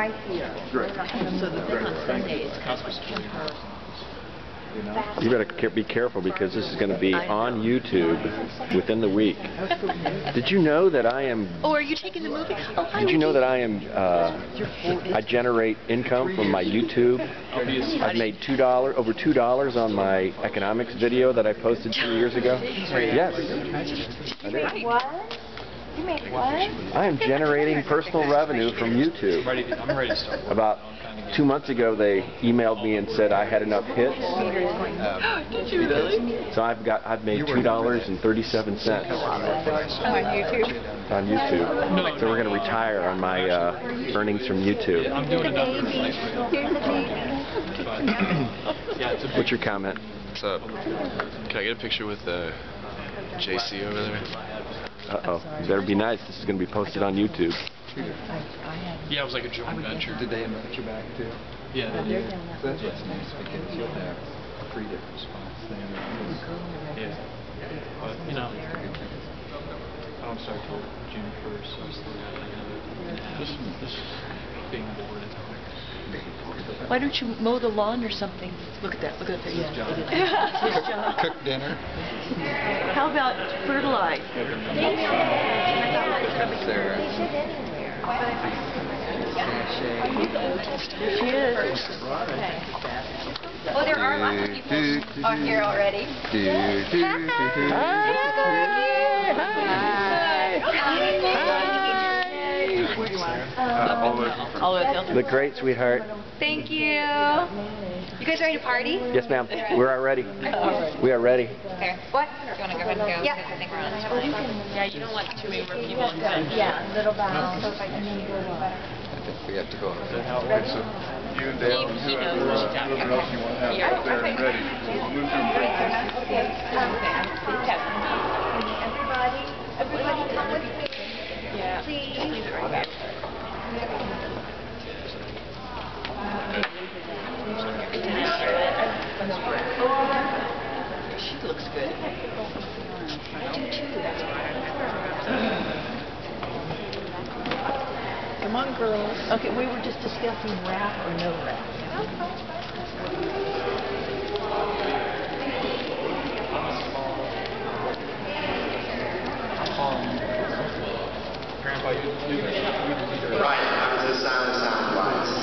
right here. Great. So the thing on Sunday is kind of. You better be careful because this is going to be on YouTube within the week. Did you know that I am? Oh, are you taking the movie? Oh, hi, Did you know that I am? Uh, I generate income from my YouTube. I've made two dollar over two dollars on my economics video that I posted two years ago. Yes, I You did. make what? You make what? I am generating personal revenue from YouTube. Ready to, I'm ready to start. working. About two months ago, they emailed me and said I had enough hits, Did you really? so I've got I've made two dollars and thirty-seven cents On YouTube? on YouTube. So we're going to retire on my uh, earnings from YouTube. I'm doing enough for Baby, life. here's the baby. But, yeah, it's a big What's your comment? What's up? Can I get a picture with uh, JC over there? Uh-oh. You better be nice. This is going to be posted on YouTube. Yeah, it was like a joint venture. Did they invite you back too? Yeah, they did. That's what's nice because you'll have three different spots there. Yeah. But, you know, I don't start till June first, so I still got like another, this, this being bored. Why don't you mow the lawn or something? Look at that, look at that. Yeah. His job. Cook dinner. How about fertilize? Sarah. There she is. Oh, there are lots of people on here already. Uh, all the way up there. Look great, sweetheart. Thank you. You guys ready to party? Yes, ma'am. We're ready. We are ready. Okay. What? Do you want to go ahead and go? Yeah. I think we're on Yeah, you don't want too many more people in town. Yeah, little bow. I think we have to go. Okay, so you and Dale, He- he you knows have what she's talking else you want to have Yeah. up there and ready. Looks good. I do too, that's Come on, girls. Okay, we were just discussing wrap or no wrap. Right. I'm you, you, sound wise.